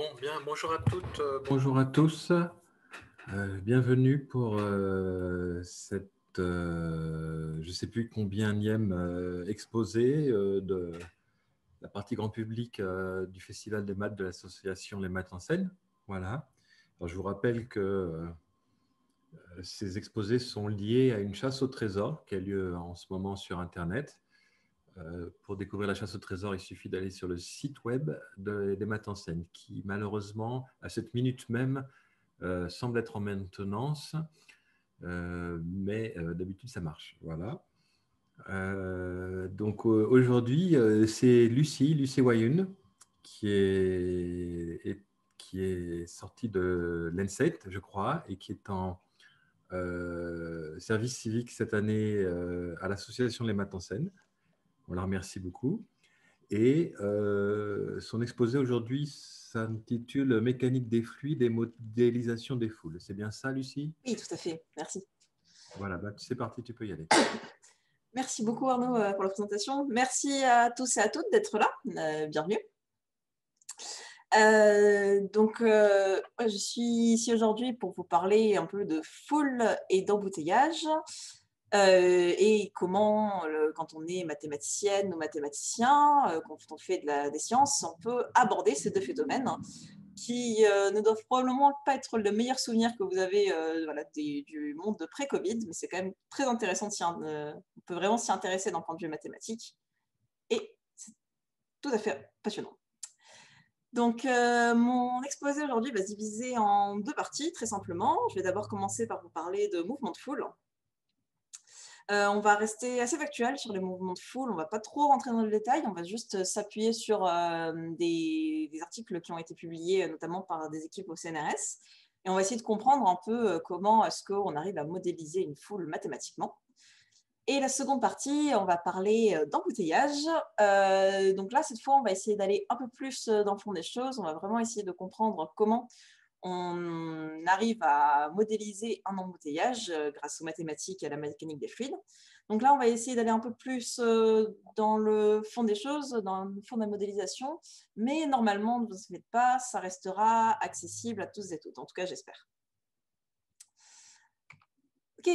Bon, bien, bonjour à toutes, euh, bonjour à tous. Euh, bienvenue pour euh, cette, je ne sais plus combien euh, exposé de la partie grand public du Festival des maths de l'association Les Maths en scène. Voilà. Alors, je vous rappelle que ces exposés sont liés à une chasse au trésor qui a lieu en ce moment sur Internet. Euh, pour découvrir la chasse au trésor, il suffit d'aller sur le site web des Maths en scène, qui malheureusement, à cette minute même, euh, semble être en maintenance, euh, mais d'habitude ça marche. Voilà. donc aujourd'hui, c'est Lucie, Lucie Wayun, qui est, qui est sortie de l'ENSET, je crois, et qui est en service civique cette année à l'association Les Maths en scène. On la remercie beaucoup. Et euh, son exposé aujourd'hui s'intitule Mécanique des fluides et modélisation des foules. C'est bien ça, Lucie? Oui, tout à fait. Merci. Voilà, bah, c'est parti, tu peux y aller. Merci beaucoup, Arnaud, euh, pour la présentation. Merci à tous et à toutes d'être là. Euh, bienvenue. donc, je suis ici aujourd'hui pour vous parler un peu de foule et d'embouteillage. Euh, et comment, quand on est mathématicienne ou mathématicien, euh, quand on fait des sciences, on peut aborder ces deux phénomènes qui euh, ne doivent probablement pas être le meilleur souvenir que vous avez du monde de pré-Covid, mais c'est quand même très intéressant. on peut vraiment s'y intéresser d'un point de vue mathématique. Et c'est tout à fait passionnant. Donc, mon exposé aujourd'hui va se diviser en deux parties, très simplement. Je vais d'abord commencer par vous parler de mouvement de foule. Euh, on va rester assez factuel sur les mouvements de foule. On va pas trop rentrer dans le détail. On va juste euh, s'appuyer sur euh, des, articles qui ont été publiés, notamment par des équipes au CNRS. Et on va essayer de comprendre un peu comment est-ce qu'on arrive à modéliser une foule mathématiquement. Et la seconde partie, on va parler d'embouteillage. donc là, cette fois, on va essayer d'aller un peu plus dans le fond des choses. On va vraiment essayer de comprendre comment on arrive à modéliser un embouteillage euh, grâce aux mathématiques et à la mécanique des fluides. Donc là, on va essayer d'aller un peu plus euh, dans le fond des choses, dans le fond de la modélisation, mais normalement, ne vous inquiétez pas, ça restera accessible à tous et toutes, en tout cas, j'espère. Ok,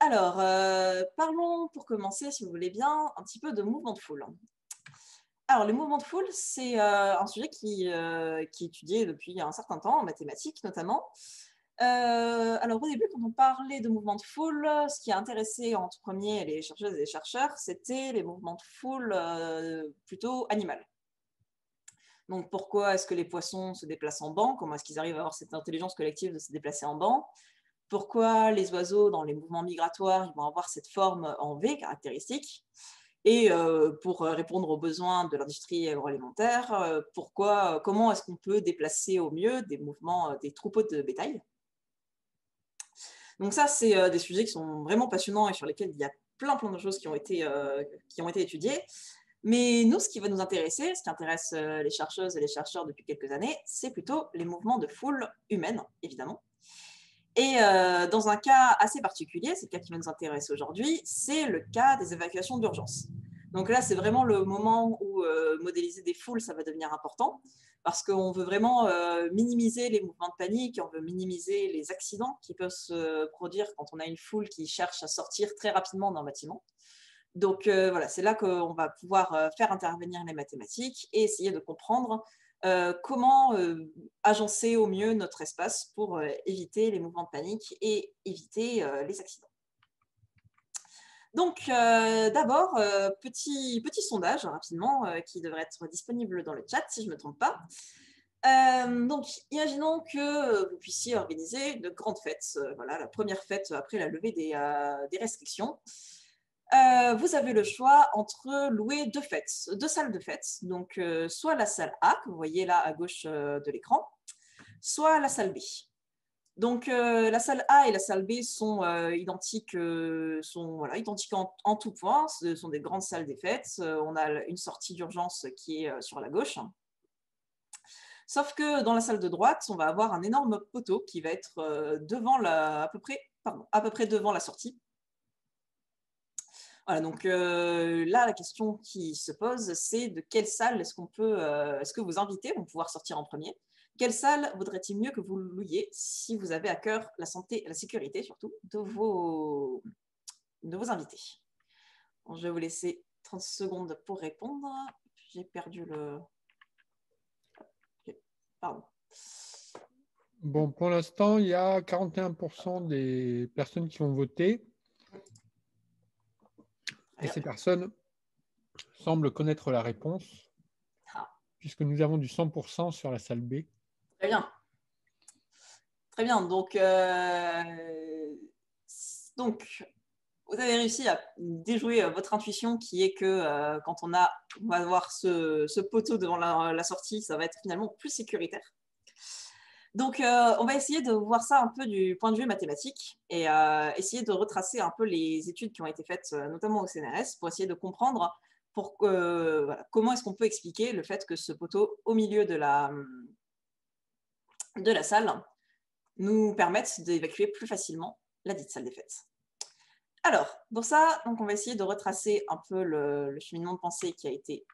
alors, euh, parlons pour commencer, si vous voulez bien, un petit peu de mouvement de foule. Alors, les mouvements de foule, c'est euh, un sujet qui, euh, qui, est étudié depuis un certain temps, en mathématiques notamment. Euh, alors, au début, quand on parlait de mouvements de foule, ce qui a intéressé en tout premier les chercheuses et les chercheurs, c'était les mouvements de foule plutôt animaux. Donc, pourquoi est-ce que les poissons se déplacent en banc? Comment est-ce qu'ils arrivent à avoir cette intelligence collective de se déplacer en banc? Pourquoi les oiseaux, dans les mouvements migratoires, ils vont avoir cette forme en V caractéristique? Et euh, pour euh, répondre aux besoins de l'industrie agroalimentaire, euh, pourquoi, comment est-ce qu'on peut déplacer au mieux des mouvements, des troupeaux de bétail? Donc ça, c'est des sujets qui sont vraiment passionnants et sur lesquels il y a plein, plein de choses qui ont été, qui ont été étudiées. Mais nous, ce qui va nous intéresser, ce qui intéresse les chercheuses et les chercheurs depuis quelques années, c'est plutôt les mouvements de foule humaine, évidemment. Et dans un cas assez particulier, c'est le cas qui va nous intéresser aujourd'hui, c'est le cas des évacuations d'urgence. Donc là, c'est vraiment le moment où euh, modéliser des foules, ça va devenir important, parce qu'on veut vraiment euh, minimiser les mouvements de panique, on veut minimiser les accidents qui peuvent se produire quand on a une foule qui cherche à sortir très rapidement d'un bâtiment. Donc voilà, c'est là qu'on va pouvoir faire intervenir les mathématiques et essayer de comprendre euh, comment euh, agencer au mieux notre espace pour euh, éviter les mouvements de panique et éviter les accidents. Donc, d'abord, petit, petit sondage rapidement qui devrait être disponible dans le chat si je ne me trompe pas. donc, imaginons que vous puissiez organiser une grande fête, voilà, la première fête après la levée des, restrictions. Euh, vous avez le choix entre louer deux fêtes, deux salles de fête. Donc, euh, soit la salle A, que vous voyez là à gauche euh, de l'écran, soit la salle B. Donc, la salle A et la salle B sont identiques, sont, voilà, identiques en, tout point. Ce sont des grandes salles des fêtes. on a une sortie d'urgence qui est sur la gauche. Sauf que dans la salle de droite, on va avoir un énorme poteau qui va être devant la, à, peu près, à peu près devant la sortie voilà, donc euh, là, la question qui se pose, c'est de quelle salle est-ce qu'on peut, euh, est-ce que vos invités vont pouvoir sortir en premier? Quelle salle vaudrait-il mieux que vous louiez si vous avez à cœur la santé et la sécurité surtout de vos, de vos invités? Je vais vous laisser 30 secondes pour répondre. J'ai perdu le... Pardon. Bon, pour l'instant, il y a 41% des personnes qui ont voté. Et ces personnes semblent connaître la réponse, ah. puisque nous avons du 100% sur la salle B. Très bien. Très bien. Donc, euh, donc vous avez réussi à déjouer euh, votre intuition qui est que euh, quand on, a, on va avoir ce, poteau devant la, sortie, ça va être finalement plus sécuritaire. Donc, on va essayer de voir ça un peu du point de vue mathématique et essayer de retracer un peu les études qui ont été faites, notamment au CNRS, pour essayer de comprendre comment est-ce qu'on peut expliquer le fait que ce poteau au milieu de la, de la salle nous permettent d'évacuer plus facilement la dite salle des fêtes. Alors, pour ça, donc on va essayer de retracer un peu le, cheminement de pensée qui a été,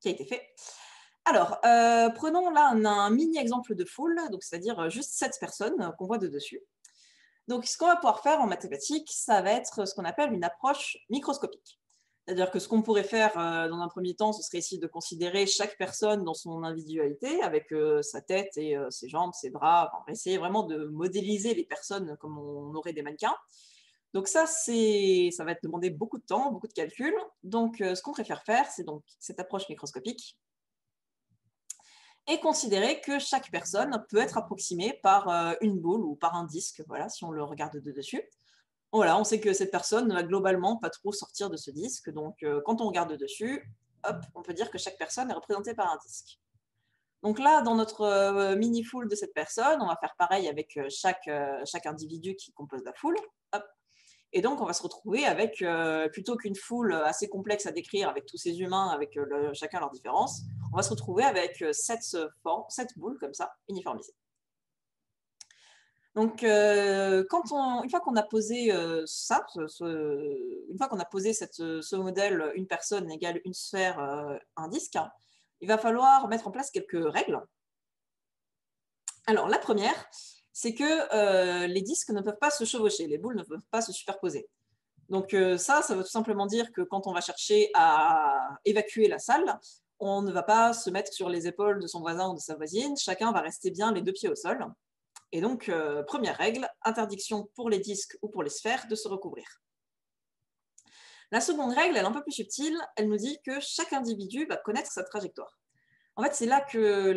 qui a été fait. Alors, euh, prenons là un, mini exemple de foule, c'est-à-dire juste sept personnes qu'on voit de dessus. Donc, ce qu'on va pouvoir faire en mathématiques, ça va être ce qu'on appelle une approche microscopique. C'est-à-dire que ce qu'on pourrait faire euh, dans un premier temps, ce serait essayer de considérer chaque personne dans son individualité, avec euh, sa tête et euh, ses jambes, ses bras, enfin, essayer vraiment de modéliser les personnes comme on aurait des mannequins. Donc ça, ça va demander beaucoup de temps, beaucoup de calculs. Donc ce qu'on préfère faire, c'est donc cette approche microscopique et considérer que chaque personne peut être approximée par une boule ou par un disque, voilà, si on le regarde de dessus. Voilà, on sait que cette personne ne va globalement pas trop sortir de ce disque. Donc, euh, quand on regarde dessus, hop, on peut dire que chaque personne est représentée par un disque. Donc là, dans notre euh, mini-foule de cette personne, on va faire pareil avec euh, chaque, individu qui compose la foule. Et donc, on va se retrouver avec, plutôt qu'une foule assez complexe à décrire avec tous ces humains, avec chacun leurs différences, on va se retrouver avec sept, sept boules comme ça, uniformisées. Donc, euh, on, une fois qu'on a posé euh, ça, une fois qu'on a posé ce modèle, une personne égale une sphère, euh, un disque, il va falloir mettre en place quelques règles. Alors, la première, c'est que les disques ne peuvent pas se chevaucher, les boules ne peuvent pas se superposer. Donc ça, ça veut tout simplement dire que quand on va chercher à évacuer la salle, on ne va pas se mettre sur les épaules de son voisin ou de sa voisine, chacun va rester bien les deux pieds au sol. Et donc, euh, première règle, interdiction pour les disques ou pour les sphères de se recouvrir. La seconde règle, elle est un peu plus subtile, elle nous dit que chaque individu va connaître sa trajectoire. En fait, c'est là que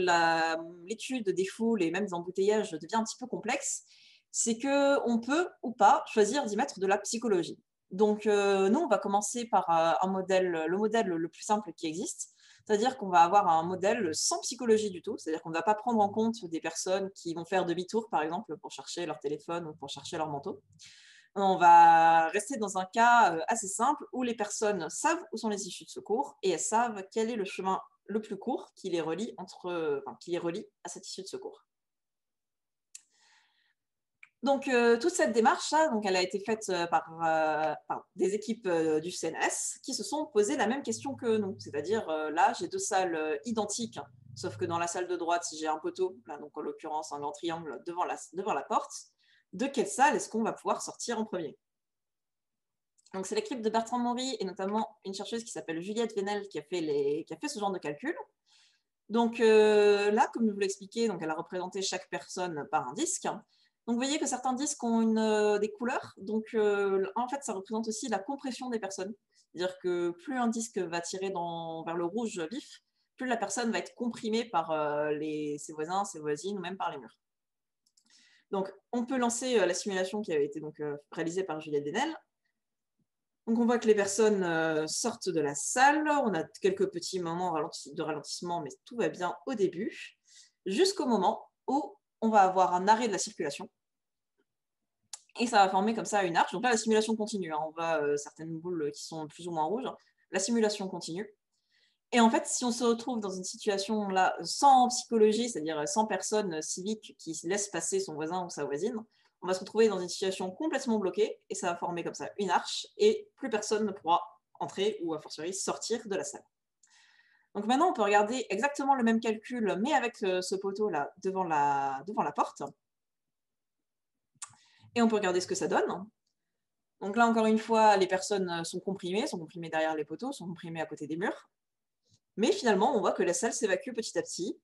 l'étude des foules et même des embouteillages devient un petit peu complexe. C'est qu'on peut ou pas choisir d'y mettre de la psychologie. Donc, euh, nous, on va commencer par euh, un modèle, le modèle le plus simple qui existe, c'est-à-dire qu'on va avoir un modèle sans psychologie du tout, c'est-à-dire qu'on ne va pas prendre en compte des personnes qui vont faire demi-tour, par exemple, pour chercher leur téléphone ou pour chercher leur manteau. On va rester dans un cas euh, assez simple où les personnes savent où sont les issues de secours et elles savent quel est le chemin le plus court qui les relie, entre, qui les relie à cette issue de secours. Donc, euh, toute cette démarche, donc, elle a été faite euh, par, des équipes euh, du CNS qui se sont posées la même question que nous. C'est-à-dire, là, j'ai deux salles identiques, sauf que dans la salle de droite, si j'ai un poteau, donc en l'occurrence un grand triangle devant la, porte, de quelle salle est-ce qu'on va pouvoir sortir en premier? Donc, c'est l'équipe de Bertrand Maury et notamment une chercheuse qui s'appelle Juliette Venel qui a, fait ce genre de calcul. Donc là, comme je vous l'expliquais, elle a représenté chaque personne par un disque. Donc, vous voyez que certains disques ont euh, des couleurs. Donc, euh, en fait, ça représente aussi la compression des personnes. C'est-à-dire que plus un disque va tirer vers le rouge vif, plus la personne va être comprimée par euh, ses voisins, ses voisines ou même par les murs. Donc, on peut lancer la simulation qui avait été réalisée par Juliette Denel. On voit que les personnes sortent de la salle. On a quelques petits moments de ralentissement, mais tout va bien au début, jusqu'au moment où on va avoir un arrêt de la circulation. Et ça va former comme ça une arche. Donc là, la simulation continue. Hein. On voit euh, certaines boules qui sont plus ou moins rouges. La simulation continue. Et en fait, si on se retrouve dans une situation là sans psychologie, c'est-à-dire sans personne civique qui laisse passer son voisin ou sa voisine, on va se retrouver dans une situation complètement bloquée et ça va former comme ça une arche et plus personne ne pourra entrer ou a fortiori sortir de la salle. Donc maintenant, on peut regarder exactement le même calcul, mais avec ce poteau-là devant la, devant la porte. Et on peut regarder ce que ça donne. Donc là, encore une fois, les personnes sont comprimées, sont comprimées derrière les poteaux, sont comprimées à côté des murs. Mais finalement, on voit que la salle s'évacue petit à petit.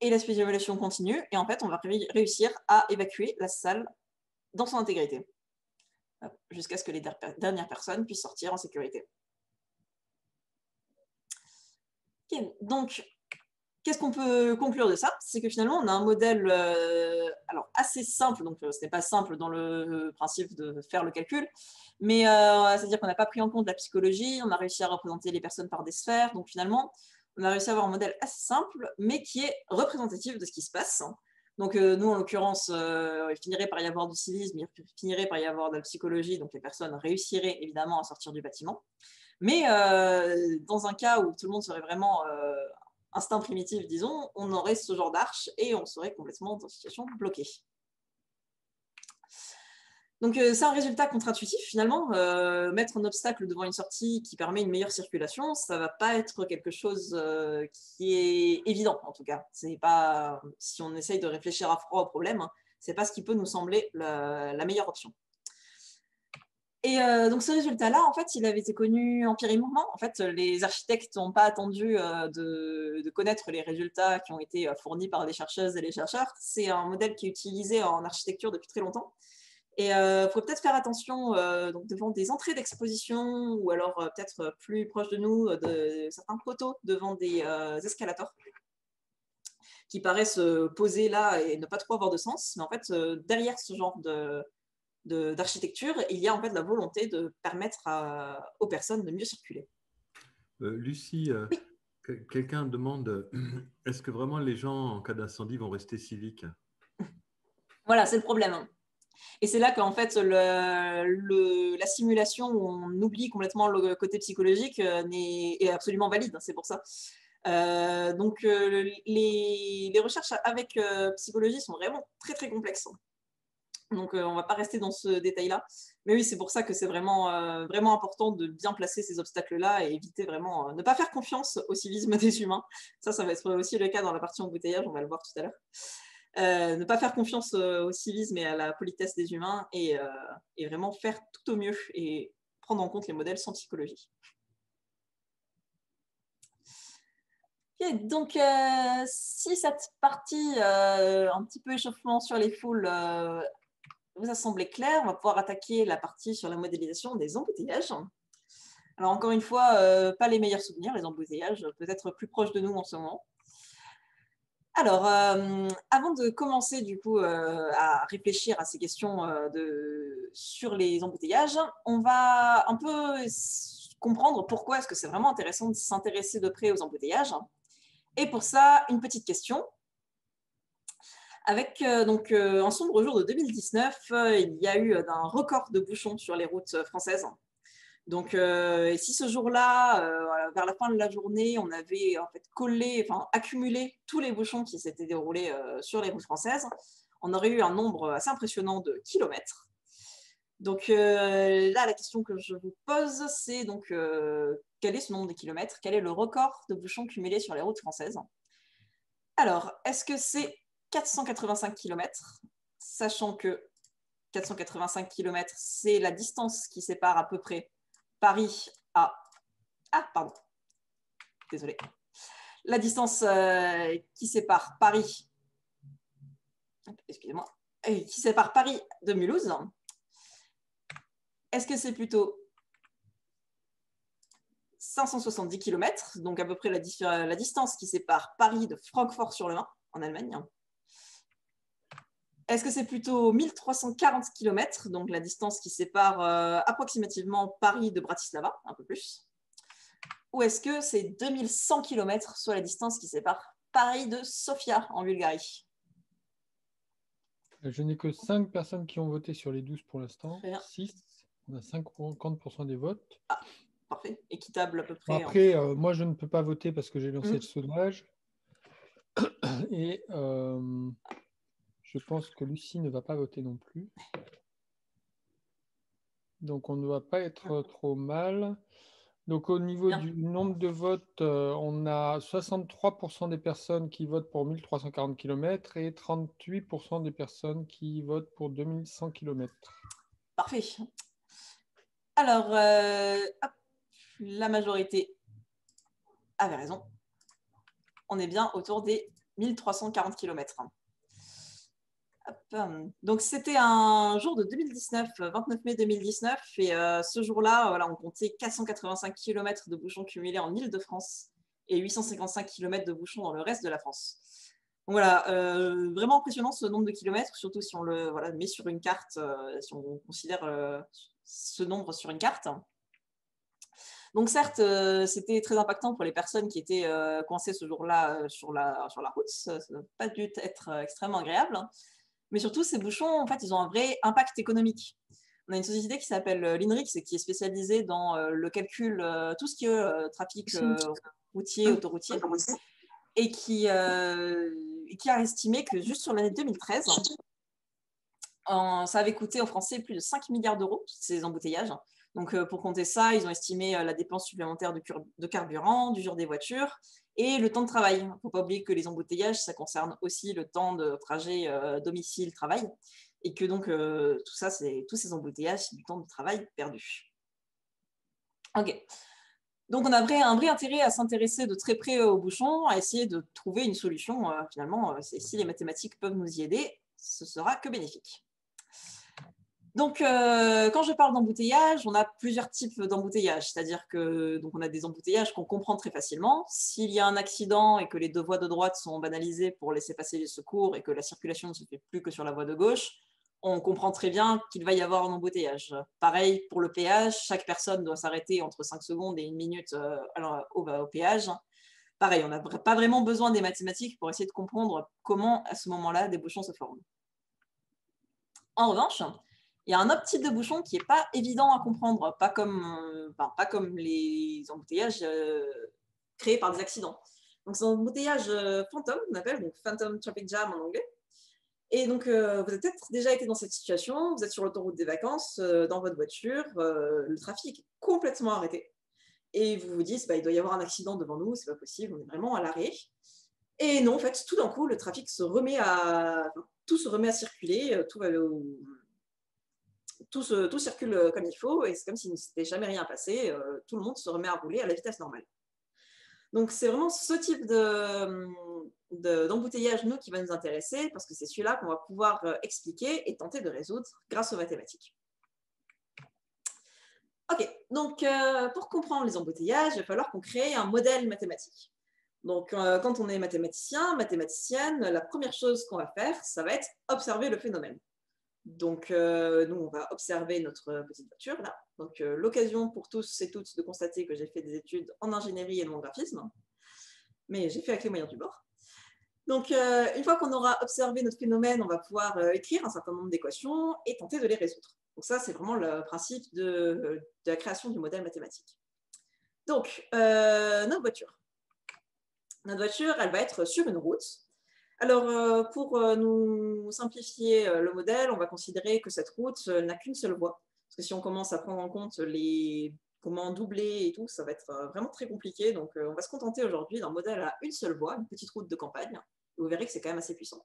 Et la spécialisation continue. Et en fait, on va réussir à évacuer la salle dans son intégrité. Jusqu'à ce que les dernières personnes puissent sortir en sécurité. donc, Qu'est-ce qu'on peut conclure de ça? C'est que finalement, on a un modèle euh, alors assez simple, donc euh, ce n'est pas simple dans le principe de faire le calcul, mais euh, c'est-à-dire qu'on n'a pas pris en compte la psychologie, on a réussi à représenter les personnes par des sphères, donc finalement, on a réussi à avoir un modèle assez simple, mais qui est représentatif de ce qui se passe. Donc nous, en l'occurrence, il finirait par y avoir du civisme, il finirait par y avoir de la psychologie, donc les personnes réussiraient évidemment à sortir du bâtiment. Mais dans un cas où tout le monde serait vraiment instinct primitif, disons, on aurait ce genre d'arche et on serait complètement dans une situation bloquée. Donc euh, c'est un résultat contre-intuitif finalement. Euh, mettre un obstacle devant une sortie qui permet une meilleure circulation, ça ne va pas être quelque chose euh, qui est évident en tout cas. C'est pas si on essaye de réfléchir à froid au problème, hein, c'est pas ce qui peut nous sembler la meilleure option. Et donc ce résultat-là, en fait, il avait été connu empiriquement. En fait, les architectes n'ont pas attendu euh, de, connaître les résultats qui ont été fournis par les chercheuses et les chercheurs. C'est un modèle qui est utilisé en architecture depuis très longtemps. Et il faut peut-être faire attention donc devant des entrées d'exposition ou alors peut-être plus proche de nous, de certains poteaux devant des escalators qui paraissent poser là et ne pas trop avoir de sens. Mais en fait, derrière ce genre de, d'architecture, il y a en fait la volonté de permettre aux personnes de mieux circuler. Euh, Lucie, euh, quelqu'un demande est-ce que vraiment les gens en cas d'incendie vont rester civiques? Voilà, c'est le problème. Et c'est là qu'en fait, la simulation où on oublie complètement le côté psychologique euh, est, absolument valide. C'est pour ça. donc, les, les, recherches avec psychologie sont vraiment très très complexes. Donc, euh, on ne va pas rester dans ce détail-là. Mais oui, c'est pour ça que c'est vraiment, euh, vraiment important de bien placer ces obstacles-là et éviter vraiment, euh, ne pas faire confiance au civisme des humains. Ça, ça va être aussi le cas dans la partie embouteillage, on va le voir tout à l'heure. Ne pas faire confiance au civisme et à la politesse des humains et, vraiment faire tout au mieux et prendre en compte les modèles sans psychologie. donc, si cette partie, un petit peu échauffement sur les foules, vous a semblé clair, on va pouvoir attaquer la partie sur la modélisation des embouteillages. Alors encore une fois, euh, pas les meilleurs souvenirs, les embouteillages, peut-être plus proches de nous en ce moment. Alors, euh, avant de commencer du coup euh, à réfléchir à ces questions de, sur les embouteillages, on va un peu comprendre pourquoi est-ce que c'est vraiment intéressant de s'intéresser de près aux embouteillages. Et pour ça, une petite question avec euh, donc, euh, un sombre jour de 2019, euh, il y a eu un record de bouchons sur les routes françaises. Donc, et si ce jour-là, vers la fin de la journée, on avait en fait collé, enfin accumulé tous les bouchons qui s'étaient déroulés sur les routes françaises, on aurait eu un nombre assez impressionnant de kilomètres. Donc là, la question que je vous pose, c'est donc quel est ce nombre de kilomètres? Quel est le record de bouchons cumulés sur les routes françaises? Alors, est-ce que c'est 485 km, sachant que 485 km, c'est la distance qui sépare à peu près Paris à... Ah, pardon. Désolé. La distance euh, qui sépare Paris... Excusez-moi. Qui sépare Paris de Mulhouse. Est-ce que c'est plutôt 570 km, donc à peu près la, la distance qui sépare Paris de Francfort-sur-le-Main, en Allemagne est-ce que c'est plutôt 1340 km, donc la distance qui sépare euh, approximativement Paris de Bratislava, un peu plus Ou est-ce que c'est 2100 km, soit la distance qui sépare Paris de Sofia, en Bulgarie? Je n'ai que 5 personnes qui ont voté sur les 12 pour l'instant. 6. On a 50% des votes. Ah, parfait. Équitable à peu près. Après, euh, moi, je ne peux pas voter parce que j'ai lancé mmh. le sondage. Et... Euh, je pense que Lucie ne va pas voter non plus. Donc on ne doit pas être trop mal. Donc au niveau du nombre de votes, euh, on a 63% des personnes qui votent pour 1340 km et 38% des personnes qui votent pour 2100 km. Parfait. Alors, euh, la majorité avait raison. On est bien autour des 1340 km. Donc, c'était un jour de 2019, 29 mai 2019. Et euh, ce jour-là, voilà, on comptait 485 km de bouchons cumulés en Ile-de-France et 855 km de bouchons dans le reste de la France. Voilà, euh, vraiment impressionnant ce nombre de kilomètres, surtout si on le voilà, met sur une carte, euh, si on considère ce nombre sur une carte. Donc certes, c'était très impactant pour les personnes qui étaient coincées ce jour-là sur, la, sur la route. Ça n'a pas dû être extrêmement agréable. Mais surtout, ces bouchons, en fait, ils ont un vrai impact économique. On a une société qui s'appelle euh, l'INRIX et qui est spécialisée dans euh, le calcul, euh, tout ce qui est trafic routier, autoroutier, et qui, qui a estimé que juste sur l'année 2013, ça avait coûté aux Français plus de 5 milliards d'euros, ces embouteillages. Donc, pour compter ça, ils ont estimé la dépense supplémentaire de, carburant, d'usure des voitures et le temps de travail. Il ne faut pas oublier que les embouteillages, ça concerne aussi le temps de trajet euh, domicile-travail. Et que donc, euh, tout ça, c'est tous ces embouteillages, c'est du temps de travail perdu. OK. Donc, on a un vrai intérêt à s'intéresser de très près aux bouchons, à essayer de trouver une solution. Euh, finalement, si les mathématiques peuvent nous y aider, ce sera que bénéfique. Donc, euh, quand je parle d'embouteillage, on a plusieurs types d'embouteillage. C'est-à-dire que donc on a des embouteillages qu'on comprend très facilement. S'il y a un accident et que les deux voies de droite sont banalisées pour laisser passer les secours et que la circulation ne se fait plus que sur la voie de gauche, on comprend très bien qu'il va y avoir un embouteillage. Pareil pour le péage, chaque personne doit s'arrêter entre 5 secondes et une minute euh, au, au péage. Pareil, on n'a pas vraiment besoin des mathématiques pour essayer de comprendre comment, à ce moment-là, des bouchons se forment. En revanche, il y a un autre type de bouchon qui n'est pas évident à comprendre, pas comme, euh, pas comme les embouteillages euh, créés par des accidents. Donc, c'est un embouteillage euh, fantôme, on appelle, donc Phantom Traffic Jam en anglais. Et donc, vous avez peut-être déjà été dans cette situation, vous êtes sur l'autoroute des vacances, dans votre voiture, le trafic est complètement arrêté. Et vous vous dites, bah, il doit y avoir un accident devant nous, c'est pas possible, on est vraiment à l'arrêt. Et non, en fait, tout d'un coup, le trafic se remet à. tout se remet à circuler, tout va tout, circule euh, comme il faut et c'est comme s'il ne s'était jamais rien passé. Euh, tout le monde se remet à rouler à la vitesse normale. Donc c'est vraiment ce type d'embouteillage, nous, qui va nous intéresser parce que c'est celui-là qu'on va pouvoir euh, expliquer et tenter de résoudre grâce aux mathématiques. Ok, donc pour comprendre les embouteillages, il va falloir qu'on crée un modèle mathématique. Donc quand on est mathématicien, mathématicienne, la première chose qu'on va faire, ça va être observer le phénomène. Donc, euh, nous, on va observer notre petite voiture là. Donc, euh, l'occasion pour tous et toutes de constater que j'ai fait des études en ingénierie et en graphisme, mais j'ai fait avec les moyens du bord. Donc, euh, une fois qu'on aura observé notre phénomène, on va pouvoir écrire un certain nombre d'équations et tenter de les résoudre. Donc, ça, c'est vraiment le principe de, la création du modèle mathématique. Donc, notre voiture. Notre voiture, elle va être sur une route. Alors, euh, pour euh, nous simplifier euh, le modèle, on va considérer que cette route n'a qu'une seule voie. Parce que si on commence à prendre en compte les comment doubler et tout, ça va être vraiment très compliqué. Donc, on va se contenter aujourd'hui d'un modèle à une seule voie, une petite route de campagne. vous verrez que c'est quand même assez puissant.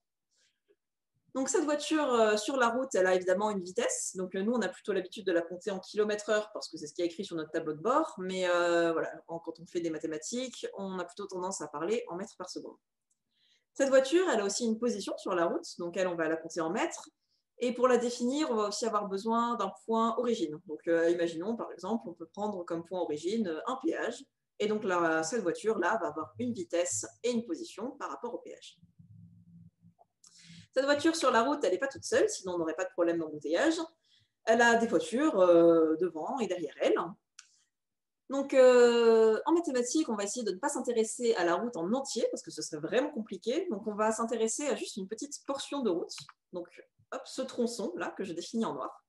Donc, cette voiture sur la route, elle a évidemment une vitesse. Donc, nous, on a plutôt l'habitude de la compter en kilomètres heure parce que c'est ce qui est écrit sur notre tableau de bord. Mais voilà, quand on fait des mathématiques, on a plutôt tendance à parler en mètres par seconde. Cette voiture, elle a aussi une position sur la route, donc elle, on va la compter en mètres. Et pour la définir, on va aussi avoir besoin d'un point origine. Donc, euh, imaginons, par exemple, on peut prendre comme point origine un péage. Et donc, cette voiture-là va avoir une vitesse et une position par rapport au péage. Cette voiture sur la route, elle n'est pas toute seule, sinon on n'aurait pas de problème d'embouteillage. Elle a des voitures euh, devant et derrière elle. Donc, euh, en mathématiques, on va essayer de ne pas s'intéresser à la route en entier, parce que ce serait vraiment compliqué. Donc, on va s'intéresser à juste une petite portion de route. Donc, hop, ce tronçon-là, que je définis en noir.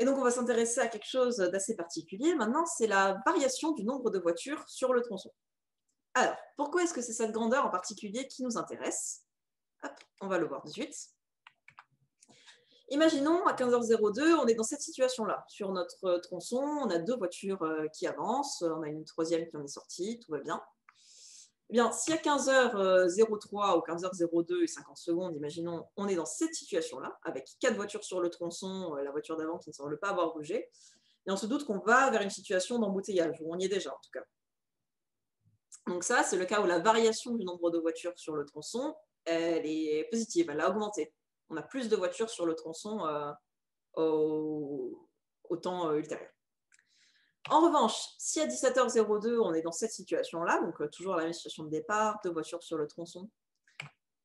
Et donc, on va s'intéresser à quelque chose d'assez particulier. Maintenant, c'est la variation du nombre de voitures sur le tronçon. Alors, pourquoi est-ce que c'est cette grandeur en particulier qui nous intéresse? Hop, on va le voir de suite. Imaginons à 15h02, on est dans cette situation-là. Sur notre tronçon, on a deux voitures euh, qui avancent, on a une troisième qui en est sortie, tout va bien. Eh bien, si à 15h03 ou 15h02 et 50 secondes, imaginons, on est dans cette situation-là, avec quatre voitures sur le tronçon, euh, la voiture d'avant qui ne semble pas avoir bougé, et on se doute qu'on va vers une situation d'embouteillage, où on y est déjà en tout cas. Donc ça, c'est le cas où la variation du nombre de voitures sur le tronçon, elle est positive, elle a augmenté. On a plus de voitures sur le tronçon euh, au, temps euh, ultérieur. En revanche, si à 17h02, on est dans cette situation-là, donc euh, toujours la même situation de départ, deux voitures sur le tronçon,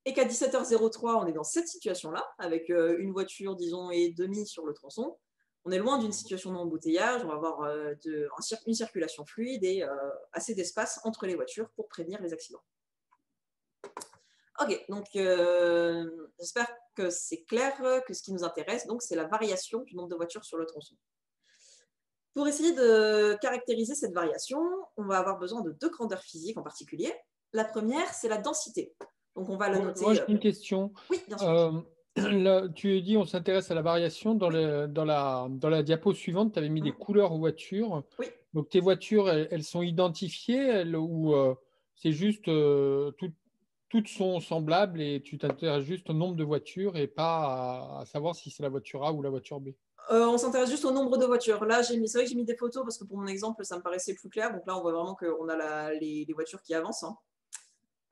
et qu'à 17h03, on est dans cette situation-là, avec une voiture, disons, et demi sur le tronçon, on est loin d'une situation d'embouteillage, on va avoir une circulation fluide et assez d'espace entre les voitures pour prévenir les accidents. Ok, donc j'espère que c'est clair, que ce qui nous intéresse, donc, c'est la variation du nombre de voitures sur le tronçon. Pour essayer de caractériser cette variation, on va avoir besoin de deux grandeurs physiques en particulier. La première, c'est la densité. Donc, on va la noter. Moi, j'ai une question. Oui, bien sûr. Là, tu dis on s'intéresse à la variation. Dans, dans, la, dans la diapo suivante, tu avais mis des mmh. couleurs aux voitures. Oui. Donc tes voitures, elles, sont identifiées ou euh, c'est juste euh, toutes sont semblables et tu t'intéresses juste au nombre de voitures et pas à, savoir si c'est la voiture A ou la voiture B euh, On s'intéresse juste au nombre de voitures. Là, c'est vrai que j'ai mis des photos parce que pour mon exemple, ça me paraissait plus clair. Donc là, on voit vraiment qu'on a les, voitures qui avancent. Hein.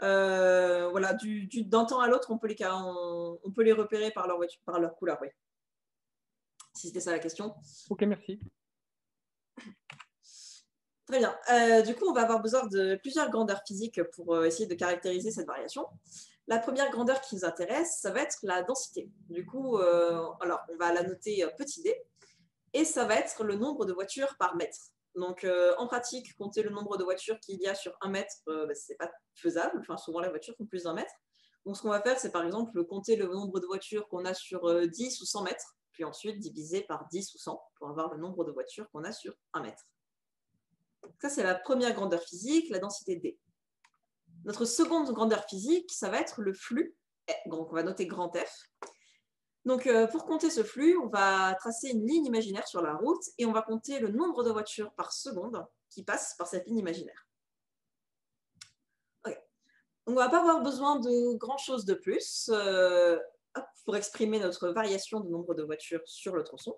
Euh, voilà, du, d'un temps à l'autre, on, peut les, on, peut les repérer par leur, voiture, par leur couleur, oui. Si c'était ça la question. Ok, merci. Très bien. Euh, du coup, on va avoir besoin de plusieurs grandeurs physiques pour euh, essayer de caractériser cette variation. La première grandeur qui nous intéresse, ça va être la densité. Du coup, alors, on va la noter petit d, et ça va être le nombre de voitures par mètre. Donc, euh, en pratique, compter le nombre de voitures qu'il y a sur un mètre, euh, bah, ce n'est pas faisable. Enfin, souvent, les voitures font plus d'un mètre. Donc, ce qu'on va faire, c'est par exemple compter le nombre de voitures qu'on a sur 10 euh, ou 100 mètres, puis ensuite diviser par 10 ou 100 pour avoir le nombre de voitures qu'on a sur un mètre. Ça, c'est la première grandeur physique, la densité D. Notre seconde grandeur physique, ça va être le flux. Donc, on va noter grand F. Donc, euh, pour compter ce flux, on va tracer une ligne imaginaire sur la route et on va compter le nombre de voitures par seconde qui passent par cette ligne imaginaire. On ne va pas avoir besoin de grand-chose de plus euh, pour exprimer notre variation de nombre de voitures sur le tronçon.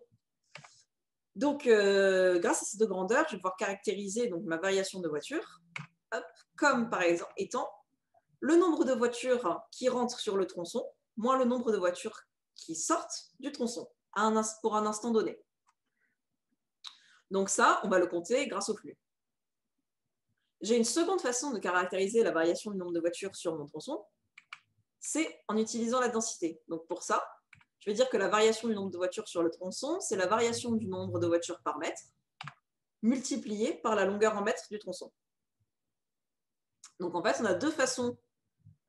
Donc, euh, grâce à ces deux grandeurs, je vais pouvoir caractériser donc, ma variation de voitures, comme par exemple étant le nombre de voitures qui rentrent sur le tronçon, moins le nombre de voitures qui sortent du tronçon pour un instant donné. Donc ça, on va le compter grâce au flux. J'ai une seconde façon de caractériser la variation du nombre de voitures sur mon tronçon, c'est en utilisant la densité. Donc pour ça, je vais dire que la variation du nombre de voitures sur le tronçon, c'est la variation du nombre de voitures par mètre multiplié par la longueur en mètres du tronçon. Donc en fait, on a deux façons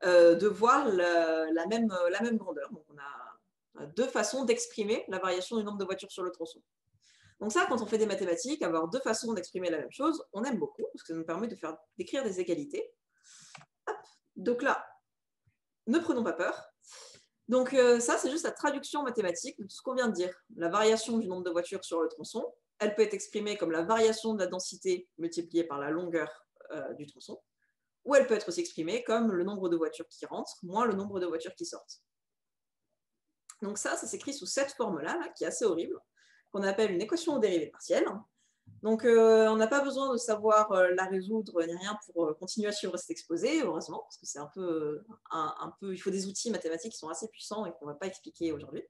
euh, de voir la, même, la même grandeur. Donc on a deux façons d'exprimer la variation du nombre de voitures sur le tronçon. Donc ça, quand on fait des mathématiques, avoir deux façons d'exprimer la même chose, on aime beaucoup, parce que ça nous permet de faire d'écrire des égalités. Donc là, ne prenons pas peur. Donc euh, ça, c'est juste la traduction mathématique de tout ce qu'on vient de dire. La variation du nombre de voitures sur le tronçon, elle peut être exprimée comme la variation de la densité multipliée par la longueur euh, du tronçon, ou elle peut être aussi exprimée comme le nombre de voitures qui rentrent moins le nombre de voitures qui sortent. Donc ça, ça s'écrit sous cette forme-là, qui est assez horrible, qu'on appelle une équation aux dérivées partielles. Donc euh, on n'a pas besoin de savoir euh, la résoudre ni rien pour euh, continuer à suivre cet exposé, heureusement, parce que c'est un peu, un, peu, il faut des outils mathématiques qui sont assez puissants et qu'on ne va pas expliquer aujourd'hui.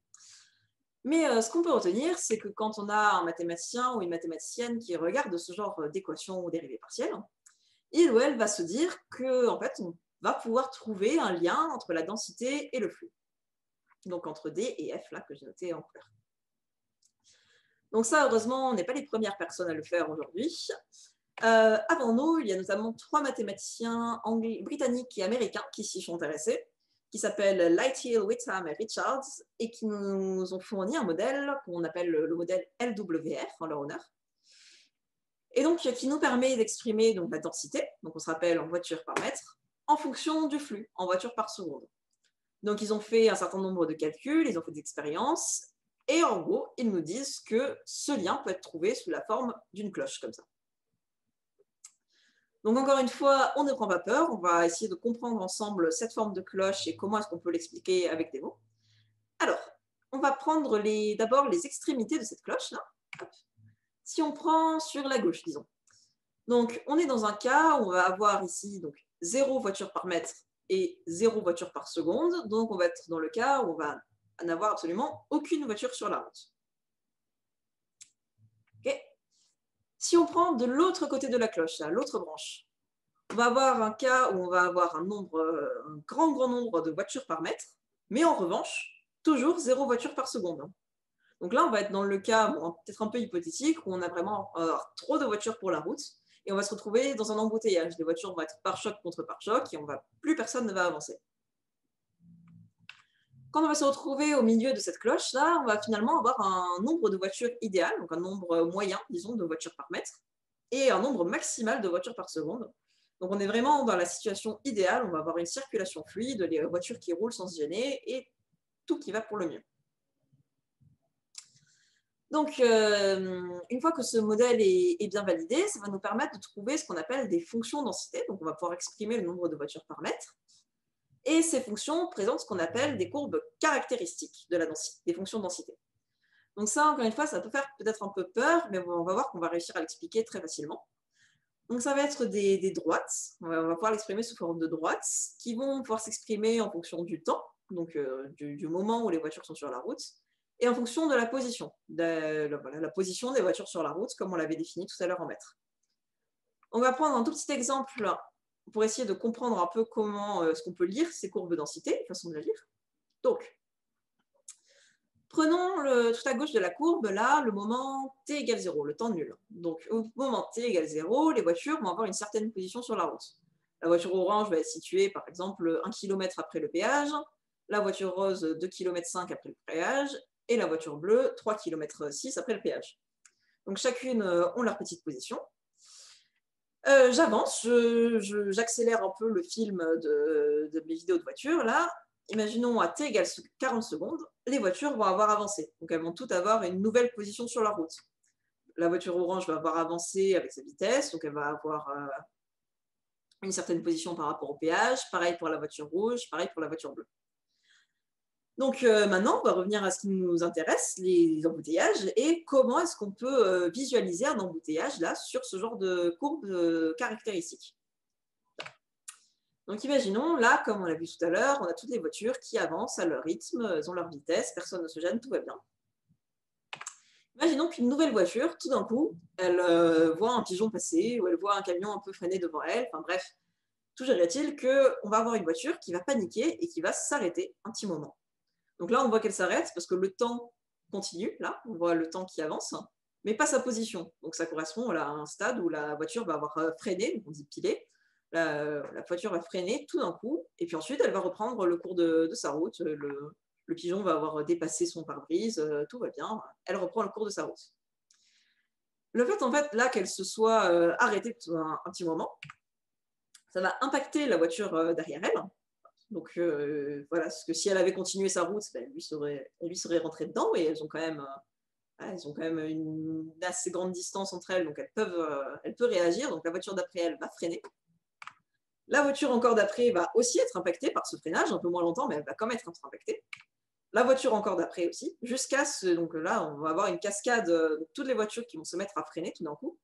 Mais ce qu'on peut retenir, c'est que quand on a un mathématicien ou une mathématicienne qui regarde ce genre d'équation aux dérivées partielles, il ou elle va se dire qu'en en fait, on va pouvoir trouver un lien entre la densité et le flux donc entre D et F, là, que j'ai noté en couleur. Donc ça, heureusement, on n'est pas les premières personnes à le faire aujourd'hui. Euh, avant nous, il y a notamment trois mathématiciens anglais, britanniques et américains qui s'y sont intéressés, qui s'appellent Lighthill, Whitham et Richards, et qui nous ont fourni un modèle qu'on appelle le modèle LWR, en leur honneur, et donc qui nous permet d'exprimer la densité, donc on se rappelle en voiture par mètre, en fonction du flux, en voiture par seconde. Donc, ils ont fait un certain nombre de calculs, ils ont fait des expériences, Et en gros, ils nous disent que ce lien peut être trouvé sous la forme d'une cloche comme ça. Donc encore une fois, on ne prend pas peur, on va essayer de comprendre ensemble cette forme de cloche et comment est-ce qu'on peut l'expliquer avec des mots. Alors, on va prendre d'abord les extrémités de cette cloche-là. Si on prend sur la gauche, disons. Donc, on est dans un cas où on va avoir ici donc, 0 voiture par mètre et 0 voiture par seconde. Donc, on va être dans le cas où on va n'avoir absolument aucune voiture sur la route. Si on prend de l'autre côté de la cloche, l'autre branche, on va avoir un cas où on va avoir un, nombre, un grand, grand nombre de voitures par mètre, mais en revanche, toujours zéro voiture par seconde. Donc là, on va être dans le cas peut-être un peu hypothétique où on a vraiment trop de voitures pour la route et on va se retrouver dans un embouteillage. Les voitures vont être par choc contre par choc et on va, plus personne ne va avancer. Quand on va se retrouver au milieu de cette cloche-là, on va finalement avoir un nombre de voitures idéal, donc un nombre moyen, disons, de voitures par mètre, et un nombre maximal de voitures par seconde. Donc on est vraiment dans la situation idéale, on va avoir une circulation fluide, les voitures qui roulent sans se gêner, et tout qui va pour le mieux. Donc, euh, une fois que ce modèle est, bien validé, ça va nous permettre de trouver ce qu'on appelle des fonctions densité. Donc, on va pouvoir exprimer le nombre de voitures par mètre. Et ces fonctions présentent ce qu'on appelle des courbes caractéristiques de la densité, des fonctions de densité. Donc ça, encore une fois, ça peut faire peut-être un peu peur, mais on va voir qu'on va réussir à l'expliquer très facilement. Donc ça va être des, droites, on va, pouvoir l'exprimer sous forme de droites, qui vont pouvoir s'exprimer en fonction du temps, donc euh, du, moment où les voitures sont sur la route, et en fonction de la position, de, la position des voitures sur la route, comme on l'avait défini tout à l'heure en mètres. On va prendre un tout petit exemple pour essayer de comprendre un peu comment euh, qu'on peut lire ces courbes de densité, façon de la lire. Donc, prenons le, tout à gauche de la courbe, là, le moment t égale 0, le temps nul. Donc, au moment t égale 0, les voitures vont avoir une certaine position sur la route. La voiture orange va être située, par exemple, 1 km après le péage, la voiture rose 2 km 5 après le péage, et la voiture bleue 3 km 6 après le péage. Donc, chacune euh, ont leur petite position. Euh, j'avance, j'accélère un peu le film de, mes vidéos de voiture. Là, imaginons à t égale 40 secondes, les voitures vont avoir avancé. Donc elles vont toutes avoir une nouvelle position sur la route. La voiture orange va avoir avancé avec sa vitesse, donc elle va avoir euh, une certaine position par rapport au péage. Pareil pour la voiture rouge, pareil pour la voiture bleue. Donc euh, maintenant, on va revenir à ce qui nous intéresse, les embouteillages, et comment est-ce qu'on peut euh, visualiser un embouteillage là sur ce genre de courbe euh, caractéristique. Donc imaginons, là, comme on l'a vu tout à l'heure, on a toutes les voitures qui avancent à leur rythme, elles ont leur vitesse, personne ne se gêne, tout va bien. Imaginons qu'une nouvelle voiture, tout d'un coup, elle voit un pigeon passer ou elle voit un camion un peu freiné devant elle. Enfin bref, toujours est-il qu'on va avoir une voiture qui va paniquer et qui va s'arrêter un petit moment. Donc là, on voit qu'elle s'arrête parce que le temps continue, là, on voit le temps qui avance, mais pas sa position. Donc ça correspond à un stade où la voiture va avoir euh, freiné, on dit pilé, la, voiture va freiner tout d'un coup, et puis ensuite elle va reprendre le cours de, sa route, le, pigeon va avoir dépassé son pare-brise, euh, tout va bien, elle reprend le cours de sa route. Le fait, en fait, là, qu'elle se soit euh, arrêtée un, petit moment, ça va impacter la voiture derrière elle, donc euh, voilà, parce que si elle avait continué sa route, ben, elle, lui serait, lui serait rentrée dedans et elles ont quand même, euh, elles ont quand même une assez grande distance entre elles, donc elles peuvent, euh, elle peut réagir. Donc la voiture d'après elle va freiner. La voiture encore d'après va aussi être impactée par ce freinage, un peu moins longtemps, mais elle va quand même être impactée. La voiture encore d'après aussi, jusqu'à ce, donc là, on va avoir une cascade, de toutes les voitures qui vont se mettre à freiner tout d'un coup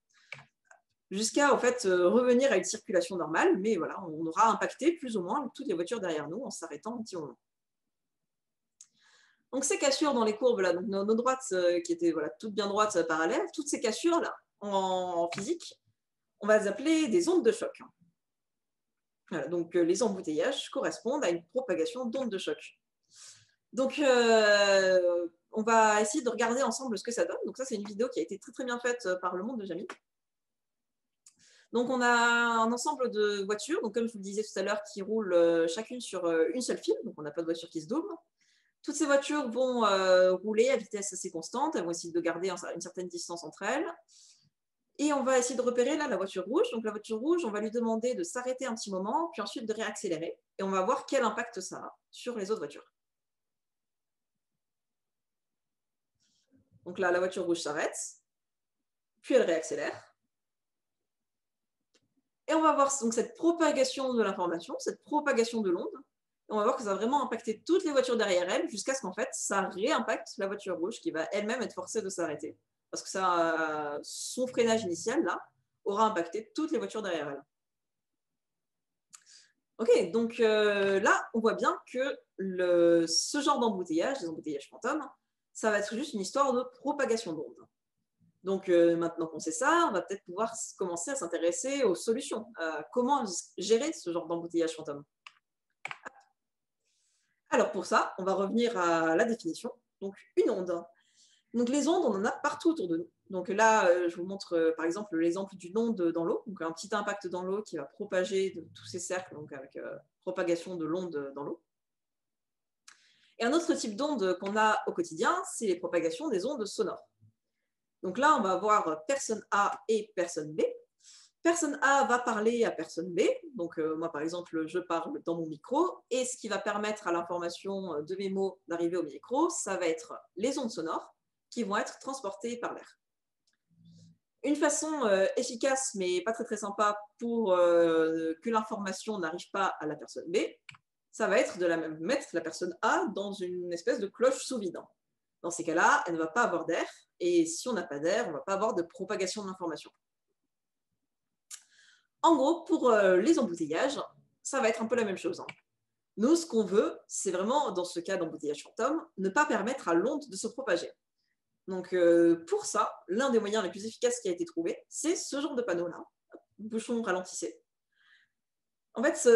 jusqu'à en fait euh, revenir à une circulation normale, mais voilà, on aura impacté plus ou moins toutes les voitures derrière nous en s'arrêtant un petit moment. Donc ces cassures dans les courbes là, nos, droites euh, qui étaient voilà toutes bien droites euh, parallèles, toutes ces cassures là en, physique, on va les appeler des ondes de choc. donc les embouteillages correspondent à une propagation d'ondes de choc. Donc on va essayer de regarder ensemble ce que ça donne. Donc ça c'est une vidéo qui a été très très bien faite par le monde de Jamie. Donc, on a un ensemble de voitures, comme je vous le disais tout à l'heure, qui roulent euh, chacune sur euh, une seule file, donc on n'a pas de voiture qui se double. Toutes ces voitures vont euh, rouler à vitesse assez constante, elles vont essayer de garder une certaine distance entre elles. Et on va essayer de repérer là la voiture rouge. Donc la voiture rouge, on va lui demander de s'arrêter un petit moment, puis ensuite de réaccélérer. Et on va voir quel impact ça a sur les autres voitures. Donc là, la voiture rouge s'arrête, puis elle réaccélère. Et on va voir cette propagation de l'information, cette propagation de l'onde. On va voir que ça va vraiment impacter toutes les voitures derrière elle jusqu'à ce qu'en fait, ça réimpacte la voiture rouge qui va elle-même être forcée de s'arrêter. Parce que ça, son freinage initial, là, aura impacté toutes les voitures derrière elle. Ok, donc euh, là, on voit bien que ce genre d'embouteillage, les embouteillages fantômes, ça va être juste une histoire de propagation d'ondes. Donc euh, maintenant qu'on sait ça, on va peut-être pouvoir commencer à s'intéresser aux solutions. Euh, comment gérer ce genre d'embouteillage fantôme Alors pour ça, on va revenir à la définition. Donc une onde. Donc les ondes, on en a partout autour de nous. Donc là, euh, je vous montre euh, par exemple l'exemple d'une onde dans l'eau, donc un petit impact dans l'eau qui va propager de tous ces cercles, donc avec propagation de l'onde dans l'eau. Et un autre type d'onde qu'on a au quotidien, c'est les propagations des ondes sonores. Donc là, on va avoir personne A et personne B. Personne A va parler à personne B. Donc moi, par exemple, je parle dans mon micro. Et ce qui va permettre à l'information de mes mots d'arriver au micro, ça va être les ondes sonores qui vont être transportées par l'air. Une façon euh, efficace, mais pas très très sympa pour euh, que l'information n'arrive pas à la personne B, ça va être de la, mettre la personne A dans une espèce de cloche sous vide. Dans ces cas-là, elle ne va pas avoir d'air, et si on n'a pas d'air, on ne va pas avoir de propagation de l'information. En gros, pour euh, les embouteillages, ça va être un peu la même chose. Hein. Nous, ce qu'on veut, c'est vraiment, dans ce cas d'embouteillage fantôme, ne pas permettre à l'onde de se propager. Donc, euh, pour ça, l'un des moyens les plus efficaces qui a été trouvé, c'est ce genre de panneau-là, bouchon ralentissez. En fait,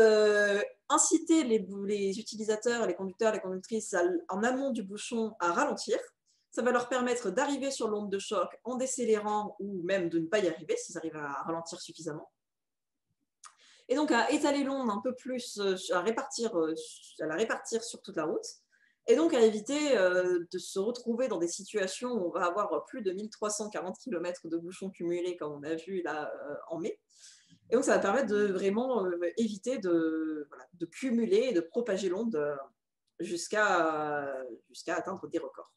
inciter les, utilisateurs, les conducteurs, les conductrices en amont du bouchon à ralentir, ça va leur permettre d'arriver sur l'onde de choc en décélérant ou même de ne pas y arriver s'ils arrivent à ralentir suffisamment. Et donc à étaler l'onde un peu plus, euh, à, répartir, à la répartir sur toute la route, et donc à éviter euh, de se retrouver dans des situations où on va avoir plus de 1340 km de bouchons cumulés, comme on a vu là euh, en mai. Et donc ça va permettre de vraiment euh, éviter de, cumuler et de propager l'onde jusqu'à jusqu'à atteindre des records.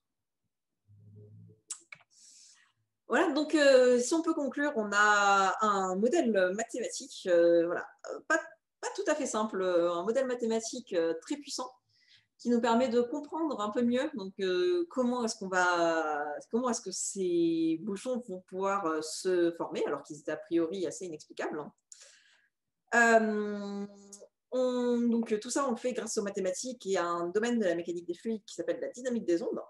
Voilà, donc si on peut conclure, on a un modèle mathématique, voilà, pas, tout à fait simple, un modèle mathématique très puissant qui nous permet de comprendre un peu mieux donc, euh, comment est-ce qu'on va, comment est-ce que ces bouchons vont pouvoir euh, se former alors qu'ils étaient a priori assez inexplicables. Euh, donc tout ça on le fait grâce aux mathématiques et à un domaine de la mécanique des fluides qui s'appelle la dynamique des ondes.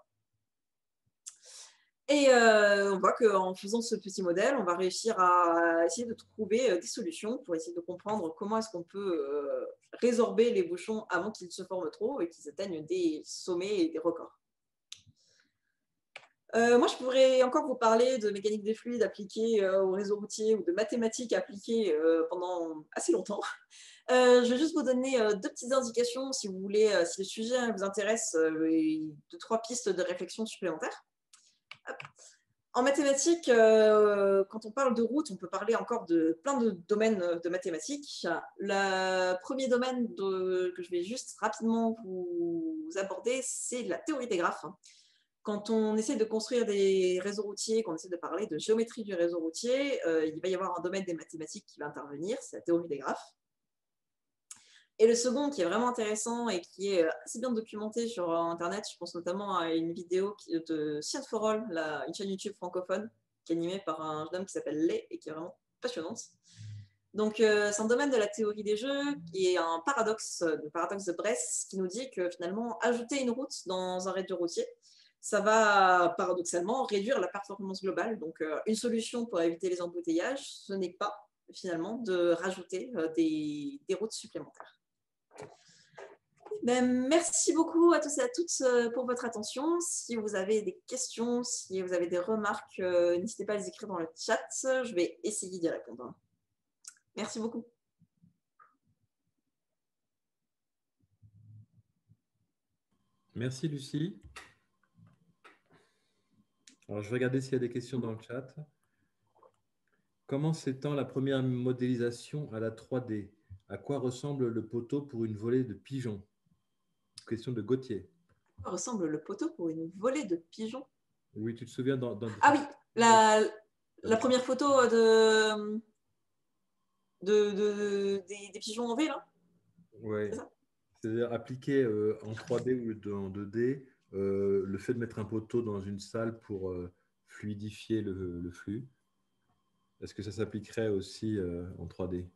Et euh, on voit qu'en faisant ce petit modèle, on va réussir à essayer de trouver euh, des solutions pour essayer de comprendre comment est-ce qu'on peut résorber les bouchons avant qu'ils se forment trop et qu'ils atteignent des sommets et des records. Moi, je pourrais encore vous parler de mécanique des fluides appliquée au réseau routier ou de mathématiques appliquées pendant assez longtemps. je vais juste vous donner deux petites indications si vous voulez, si le sujet vous intéresse, et deux, trois pistes de réflexion supplémentaires. En mathématiques, euh, quand on parle de route, on peut parler encore de plein de domaines de mathématiques. Le premier domaine que je vais juste rapidement vous aborder, c'est la théorie des graphes. Quand on essaie de construire des réseaux routiers, qu'on essaie de parler de géométrie du réseau routier, euh, il va y avoir un domaine des mathématiques qui va intervenir, c'est la théorie des graphes. Et le second, qui est vraiment intéressant et qui est euh, assez bien documenté sur euh, Internet, je pense notamment à une vidéo de Science for All, une chaîne YouTube francophone, qui est animée par un jeune homme qui s'appelle Lé et qui est vraiment passionnante. Donc, euh, c'est un domaine de la théorie des jeux qui est un paradoxe, le paradoxe de Brest, qui nous dit que finalement, ajouter une route dans un réseau routier, ça va paradoxalement réduire la performance globale. Donc, une solution pour éviter les embouteillages, ce n'est pas finalement de rajouter des routes supplémentaires. Ben, merci beaucoup à tous et à toutes euh, pour votre attention. Si vous avez des questions, si vous avez des remarques, euh, n'hésitez pas à les écrire dans le chat. Je vais essayer d'y répondre. Merci beaucoup. Merci Lucie. Alors, je vais regarder s'il y a des questions dans le chat. Comment s'étend la première modélisation à la 3D À quoi ressemble le poteau pour une volée de pigeons Question de Gauthier. ressemble le poteau pour une volée de pigeons Oui, tu te souviens dans. Ah oui, la, la première photo de, de, des, pigeons en V, là? Oui. C'est-à-dire appliquer euh, en 3D ou en 2D euh, le fait de mettre un poteau dans une salle pour euh, fluidifier le, flux. Est-ce que ça s'appliquerait aussi en 3D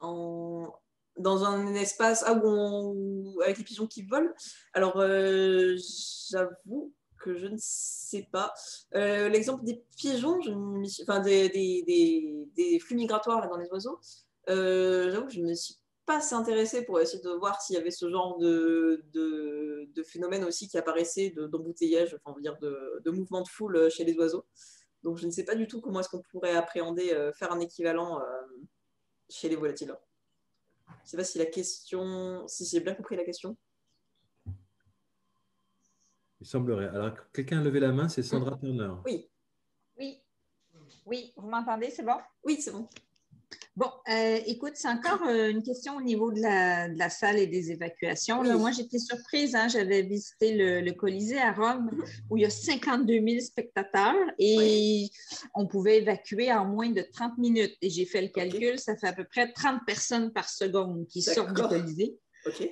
en... Dans un espace ah, où avec les pigeons qui volent Alors, j'avoue que je ne sais pas. L'exemple des pigeons, enfin des, flux migratoires dans les oiseaux, j'avoue que je ne me suis pas assez intéressée pour essayer de voir s'il y avait ce genre de, de, phénomène aussi qui apparaissait d'embouteillage, enfin, on va dire de, de, mouvement de foule chez les oiseaux. Donc je ne sais pas du tout comment est-ce qu'on pourrait appréhender, euh, faire un équivalent euh, chez les volatiles. Je ne sais pas si la question, si j'ai bien compris la question. Il semblerait. Alors, quelqu'un a levé la main, c'est Sandra Turner. Oui. Oui. Oui, vous m'entendez, c'est bon? Oui, c'est bon. Bon, euh, écoute, c'est encore euh, une question au niveau de la, salle et des évacuations. moi, j'étais surprise. Hein, j'avais visité le, Colisée à Rome où il y a 52 000 spectateurs et on pouvait évacuer en moins de 30 minutes. Et j'ai fait le calcul, ça fait à peu près 30 personnes par seconde qui sortent du Colisée.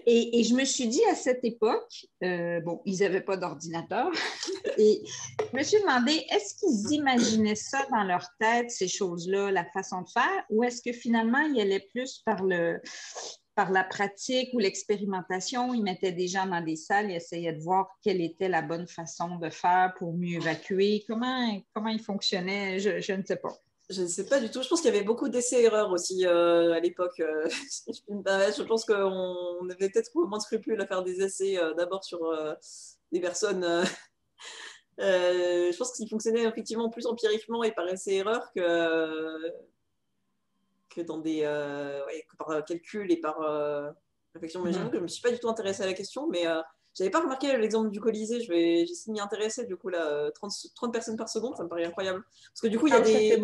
Et, je me suis dit à cette époque, euh, bon, ils n'avaient pas d'ordinateur, et je me suis demandé, est-ce qu'ils imaginaient ça dans leur tête, ces choses-là, la façon de faire, ou est-ce que finalement, ils allaient plus par, le, par la pratique ou l'expérimentation, ils mettaient des gens dans des salles, ils essayaient de voir quelle était la bonne façon de faire pour mieux évacuer, comment, comment ils fonctionnaient, je ne sais pas. Je ne sais pas du tout. Je pense qu'il y avait beaucoup d'essais-erreurs aussi euh, à l'époque. Euh, je pense qu'on avait peut-être moins de scrupules à faire des essais euh, d'abord sur des personnes. je pense qu'ils fonctionnaient effectivement plus empiriquement et par essais-erreurs que, que dans des par calcul et par réflexion. Mm-hmm. je ne me suis pas du tout intéressée à la question, mais je n'avais pas remarqué l'exemple du Colisée. Je vais essayer de m'y intéresser. Du coup, là, 30, 30, personnes par seconde, ça me paraît incroyable. Parce que du coup, il y a, ah, des,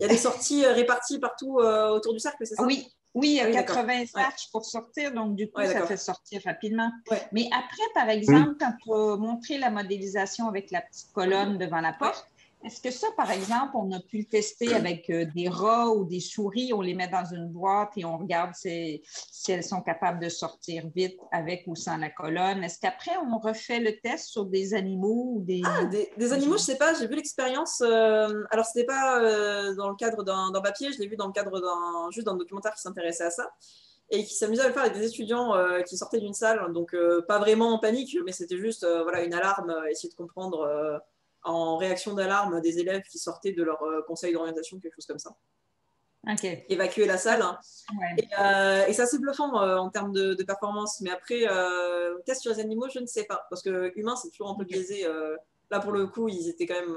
il y a des sorties euh, réparties partout euh, autour du cercle, c'est ça? Oui, oui, il y a 80 cercles pour sortir, donc du coup, ça fait sortir rapidement. Mais après, par exemple, quand tu as montré la modélisation avec la petite colonne devant la porte, est-ce que ça, par exemple, on a pu le tester avec euh, des rats ou des souris, on les met dans une boîte et on regarde si, elles sont capables de sortir vite avec ou sans la colonne? Est-ce qu'après, on refait le test sur des animaux ou des... Ah, des, animaux, je ne sais pas, j'ai vu l'expérience. Euh, alors, ce n'était pas euh, dans le cadre d'un papier, je l'ai vu dans le cadre d'un documentaire qui s'intéressait à ça et qui s'amusait à le faire avec des étudiants qui sortaient d'une salle, donc pas vraiment en panique, mais c'était juste voilà, une alarme, essayer de comprendre en réaction d'alarme des élèves qui sortaient de leur euh, conseil d'orientation, quelque chose comme ça. Okay. Évacuer la salle. Euh, et, ça, c'est bluffant euh, en termes de, performance. Mais après, test sur les animaux, je ne sais pas. Parce que humain, c'est toujours un peu biaisé. là, pour le coup, ils étaient quand même.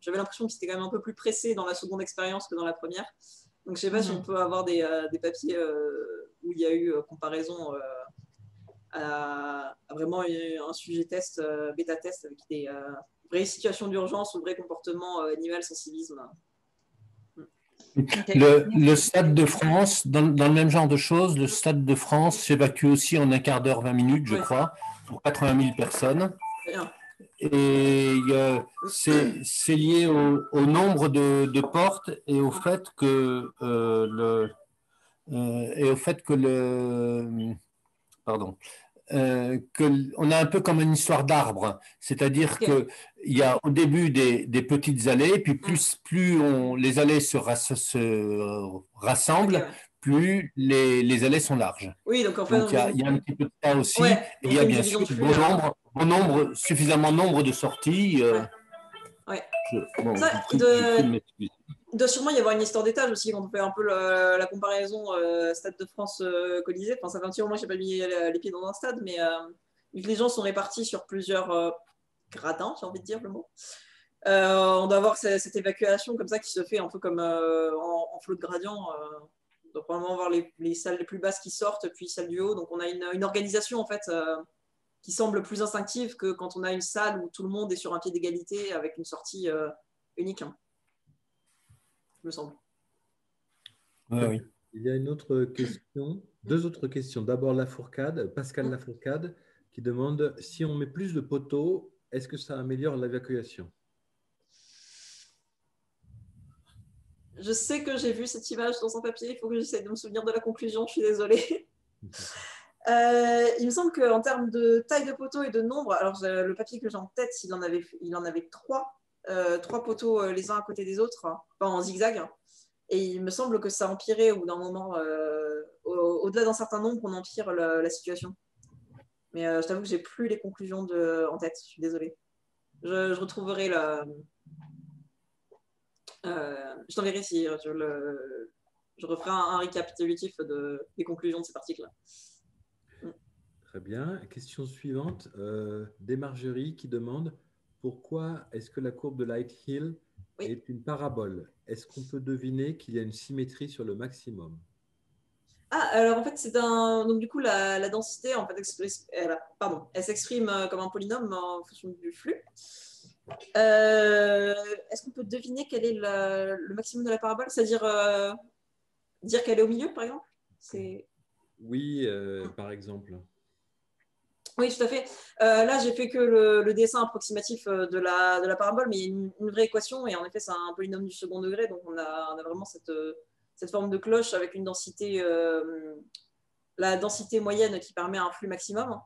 J'avais l'impression qu'ils étaient quand même un peu plus pressés dans la seconde expérience que dans la première. Donc, je ne sais pas si on mhm. peut avoir des, papiers où il y a eu comparaison à, à, vraiment un sujet test, bêta test avec des vraie situation d'urgence ou vrai comportement euh, animal, sensibilisme. Le, Stade de France, dans, le même genre de choses, le Stade de France s'évacue aussi en un quart d'heure, 20 minutes, je crois, pour 80 000 personnes. Et c'est lié au, nombre de, portes et au fait que euh, le euh, et au fait que le pardon euh, qu'on a un peu comme une histoire d'arbre, c'est-à-dire que qu'il y a au début des, petites allées, puis plus, plus on, les allées se, rassemblent, plus les, les, allées sont larges. Oui, donc en fait, il y, a un petit peu de ça aussi, et il y a bien sûr bon nombre, bon nombre, suffisamment nombre de sorties. Euh, ouais. de, il doit sûrement y avoir une histoire d'étage aussi quand on fait un peu la, comparaison euh, Stade de France euh, Colisée. Enfin, ça fait un petit moment que je n'ai pas mis les pieds dans un stade, mais euh, les gens sont répartis sur plusieurs gradins, j'ai envie de dire le mot. on doit avoir cette, évacuation comme ça qui se fait un peu comme en, flot de gradient. donc, on va voir les, salles les plus basses qui sortent, puis celles du haut. Donc, on a une, organisation en fait qui semble plus instinctive que quand on a une salle où tout le monde est sur un pied d'égalité avec une sortie unique. Hein me semble. oui. Il y a une autre question, deux autres questions. D'abord la fourcade, Pascal Lafourcade, qui demande si on met plus de poteaux, est-ce que ça améliore l'évacuation Je sais que j'ai vu cette image dans un papier, il faut que j'essaie de me souvenir de la conclusion, je suis désolée. Euh, il me semble qu'en termes de taille de poteau et de nombre, alors le papier que j'ai en tête, il en avait, il en avait trois, euh, trois poteaux euh, les uns à côté des autres, hein, en zigzag. Et il me semble que ça empirait au bout d'un moment, au-delà d'un certain nombre, on empire la situation. Mais je t'avoue que j'ai plus les conclusions de, en tête. Je suis désolée. Je, retrouverai la. je t'enverrai si je, le, je referai un, récapitulatif de, des conclusions de cet article-là. Très bien. Question suivante. Euh, des Margeries qui demande pourquoi est-ce que la courbe de Light Hill est une parabole? Est-ce qu'on peut deviner qu'il y a une symétrie sur le maximum? Ah, alors en fait, c'est un. Donc, du coup, la, densité, en fait, elle, pardon, elle s'exprime euh, comme un polynôme en fonction du flux. Euh, est-ce qu'on peut deviner quel est le, maximum de la parabole? C'est-à-dire dire qu'elle est au milieu, par exemple? Oui, par exemple. Oui, tout à fait. Euh, là, j'ai fait que le, dessin approximatif euh, de la, de la parabole, mais il y a une, vraie équation, et en effet, c'est un polynôme du second degré, donc on a, vraiment cette, cette, forme de cloche avec une densité, euh, la densité moyenne qui permet un flux maximum.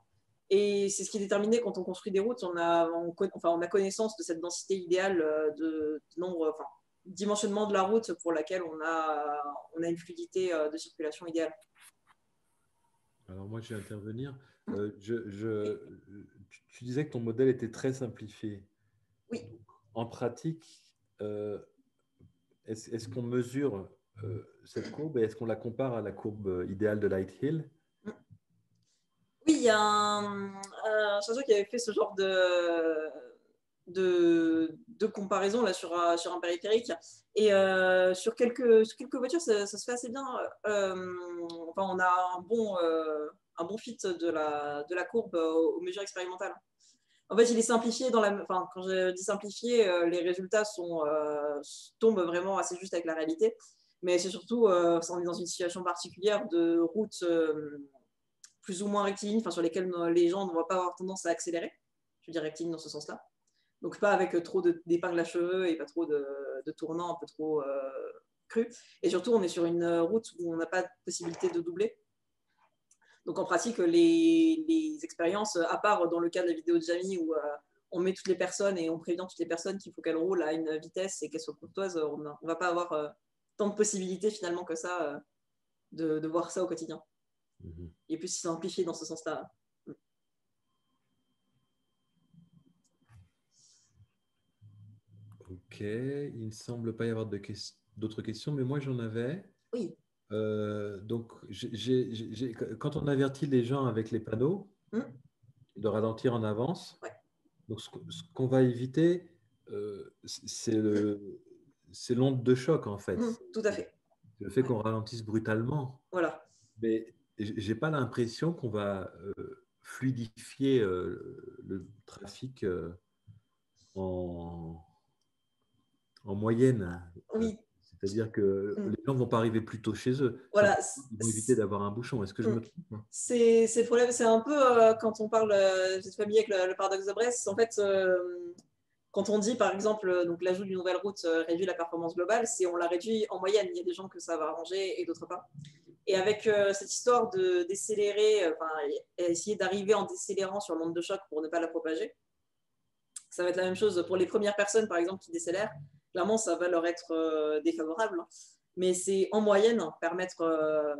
Et c'est ce qui est déterminé quand on construit des routes. On a, enfin, on a connaissance de cette densité idéale de, nombre, enfin, dimensionnement de la route pour laquelle on a, on a une fluidité de circulation idéale. Alors moi, je vais intervenir. Euh, je, tu disais que ton modèle était très simplifié. Oui. En pratique, euh, est-ce qu'on mesure euh, cette courbe est-ce qu'on la compare à la courbe idéale de Light Hill? Oui, il y a un, un qui avait fait ce genre de, de, comparaison là, sur, sur un périphérique. Et sur, quelques, quelques voitures, ça, se fait assez bien. enfin, on a un bon un bon fit de la, de la courbe aux, mesures expérimentales. En fait, il est simplifié dans la. Enfin, quand je dis simplifié, euh, les résultats euh, tombent vraiment assez juste avec la réalité. Mais c'est surtout, euh, on est dans une situation particulière de routes plus ou moins rectilignes, sur lesquelles les gens ne vont pas avoir tendance à accélérer. Je veux dire rectiligne dans ce sens-là. Donc, pas avec trop d'épingles à cheveux et pas trop de, tournants un peu trop crus. Et surtout, on est sur une route où on n'a pas de possibilité de doubler. Donc en pratique, les, expériences, à part dans le cas de la vidéo de Jamie où euh, on met toutes les personnes et on prévient toutes les personnes qu'il faut qu'elles roulent à une vitesse et qu'elles soient courtoises, on ne va pas avoir euh, tant de possibilités finalement que ça euh, de, voir ça au quotidien. Mhm. Et puis c'est amplifié dans ce sens-là. Ok, il ne semble pas y avoir d'autres questions, mais moi j'en avais. Oui. Euh, donc, quand on avertit les gens avec les panneaux hmm. de ralentir en avance, donc ce, qu'on va éviter, euh, c'est l'onde de choc en fait. Hmm, tout à fait. Le fait qu'on ralentisse brutalement. Voilà. Mais j'ai pas l'impression qu'on va euh, fluidifier le trafic en, en moyenne. Oui, c'est-à-dire que mm. les gens ne vont pas arriver plus tôt chez eux. Voilà. Ils vont éviter d'avoir un bouchon. Est-ce que je me mm. trompe C'est le problème. C'est un peu euh, quand on parle, euh, j'ai familier avec le, paradoxe de Brest. En fait, euh, quand on dit par exemple donc l'ajout d'une nouvelle route réduit la performance globale, c'est on la réduit en moyenne. Il y a des gens que ça va arranger et d'autres pas. Et avec cette histoire de décélérer, enfin, essayer d'arriver en décélérant sur l'onde de choc pour ne pas la propager, ça va être la même chose pour les premières personnes par exemple qui décélèrent clairement, ça va leur être euh, défavorable. Hein. Mais c'est en moyenne permettre, euh,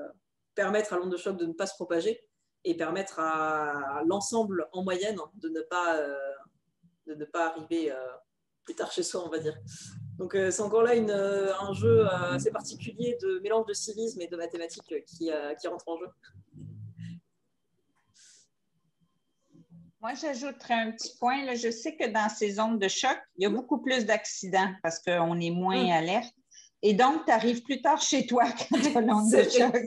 permettre à l'onde de choc de ne pas se propager et permettre à l'ensemble en moyenne de ne pas, euh, de ne pas arriver plus tard chez soi, on va dire. Donc c'est encore là une, un jeu assez particulier de mélange de civisme et de mathématiques qui, qui rentre en jeu. Moi, j'ajouterais un petit point. Là. Je sais que dans ces zones de choc, il y a beaucoup plus d'accidents parce qu'on est moins mm. alerte. Et donc, tu arrives plus tard chez toi quand tu as l'onde de choc.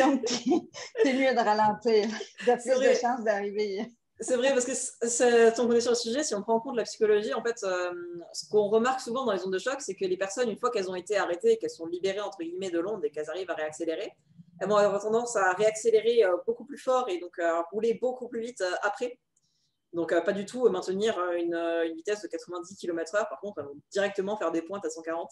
Donc, c'est mieux de ralentir. Tu as plus de chances d'arriver. C'est vrai, parce que si on connaît sur le sujet, si on prend en compte la psychologie, en fait, euh, ce qu'on remarque souvent dans les zones de choc, c'est que les personnes, une fois qu'elles ont été arrêtées qu'elles sont libérées, entre guillemets, de l'onde et qu'elles arrivent à réaccélérer, elles vont avoir tendance à réaccélérer euh, beaucoup plus fort et donc à rouler beaucoup plus vite euh, après. Donc, pas du tout maintenir une, vitesse de 90 km/h. Par contre, directement faire des pointes à 140.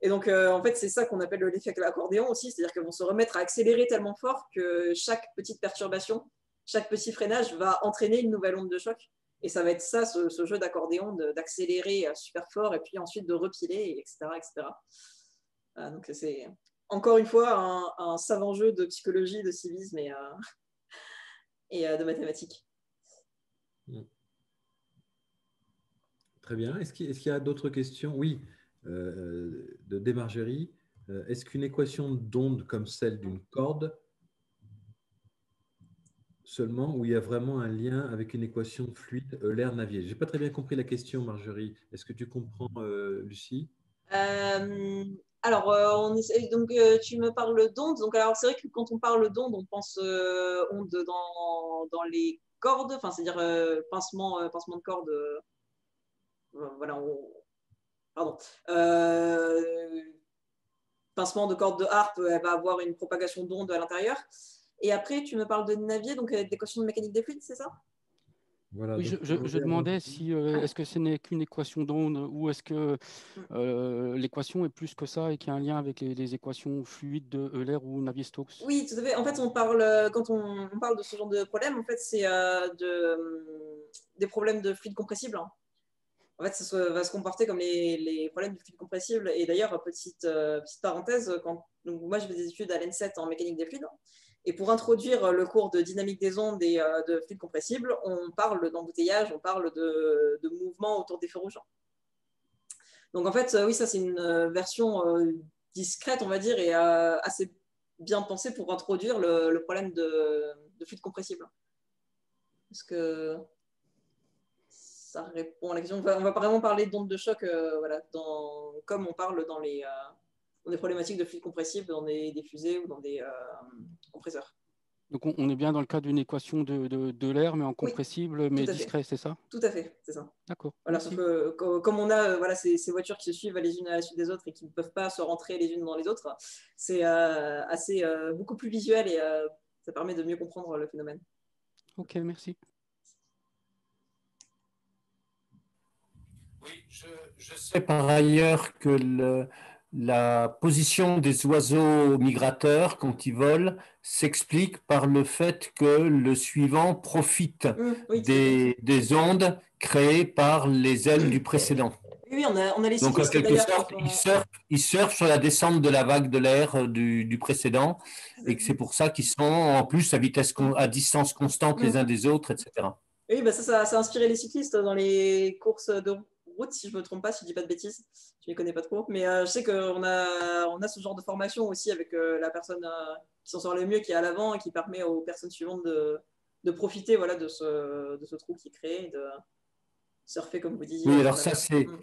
Et donc, en fait, c'est ça qu'on appelle l'effet accordéon aussi, c'est-à-dire qu'elles vont se remettre à accélérer tellement fort que chaque petite perturbation, chaque petit freinage va entraîner une nouvelle onde de choc. Et ça va être ça, ce, jeu d'accordéon, d'accélérer super fort et puis ensuite de repiler, etc. etc. donc, c'est encore une fois un, savant jeu de psychologie, de civisme et, et de mathématiques. Mm. Très bien. Est-ce qu'il y a d'autres questions? Oui, euh, de Desmargerie. Euh, est-ce qu'une équation d'onde comme celle d'une corde seulement, où il y a vraiment un lien avec une équation fluide Euler-Navier Je n'ai pas très bien compris la question, Marjorie. Est-ce que tu comprends, euh, Lucie? Alors, on donc tu me parles d'onde. Donc, alors c'est vrai que quand on parle d'onde, on pense onde dans, dans, les cordes, enfin, c'est-à-dire pincement, pincement de corde voilà, pardon. Euh, pincement de corde de harpe, elle va avoir une propagation d'onde à l'intérieur. Et après, tu me parles de Navier, donc d'équation de mécanique des fluides, c'est ça? Voilà, oui, je, demandais si euh, est-ce que ce n'est qu'une équation d'onde ou est-ce que mm. euh, l'équation est plus que ça et qu'il y a un lien avec les, équations fluides de Euler ou Navier-Stokes? Oui, tout à fait. En fait, on parle quand on, parle de ce genre de problème, en fait, c'est de, des problèmes de fluide compressible. Hein en fait, ça va se comporter comme les, problèmes du fluide compressible. Et d'ailleurs, petite, euh, petite parenthèse, quand, moi je fais des études à l'ENSET en mécanique des fluides. Et pour introduire le cours de dynamique des ondes et euh, de fluide compressible, on parle d'embouteillage, on parle de, de mouvement autour des feux rouges. Donc en fait, oui, ça c'est une version euh, discrète, on va dire, et assez bien pensée pour introduire le, problème de, de, fluide compressible. Parce que ça répond à la question. On va, va vraiment parler d'ondes de choc, euh, voilà, comme on parle dans les, euh, problématiques de fluide compressible, dans des, fusées ou dans des euh, compresseurs. Donc on, est bien dans le cas d'une équation de, de, l'air, mais en compressible, mais discret, c'est ça? Tout à fait, c'est ça. D'accord. Voilà, comme on a voilà, ces, ces, voitures qui se suivent les unes à la suite des autres et qui ne peuvent pas se rentrer les unes dans les autres, c'est assez beaucoup plus visuel et ça permet de mieux comprendre le phénomène. Ok, merci. je, sais par ailleurs que la position des oiseaux migrateurs quand ils volent s'explique par le fait que le suivant profite mmh, des, ondes créées par les ailes du précédent. Oui, on a, on a les Donc, en quelque sorte, ils, surfent, sur la descente de la vague de l'air euh, du, précédent et que c'est pour ça qu'ils sont en plus à, vitesse, à distance constante les mmh. uns des autres, etc. Oui, bah ça, ça, a inspiré les cyclistes dans les courses de si je ne me trompe pas, si je dis pas de bêtises. Je ne les connais pas trop. Mais euh, je sais qu'on a, on a ce genre de formation aussi avec euh, la personne euh, qui s'en sort le mieux, qui est à l'avant et qui permet aux personnes suivantes de, de profiter voilà, de, ce, de ce trou qui est créé de surfer, comme vous disiez. Oui, alors ça, c'est. Mm.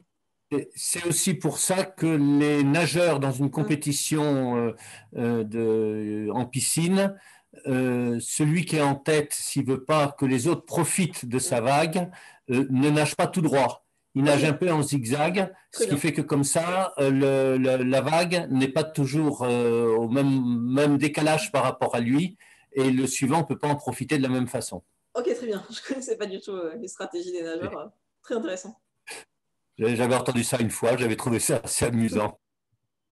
C'est aussi pour ça que les nageurs dans une mm. compétition de, en piscine, celui qui est en tête, s'il veut pas que les autres profitent de sa mm. vague, ne nage pas tout droit il nage un peu en zigzag, ce qui fait que comme ça, euh, la vague n'est pas toujours euh, au même, même décalage par rapport à lui et le suivant ne peut pas en profiter de la même façon. Ok, très bien. Je ne connaissais pas du tout euh, les stratégies des nageurs. Très intéressant. J'avais entendu ça une fois, j'avais trouvé ça assez amusant.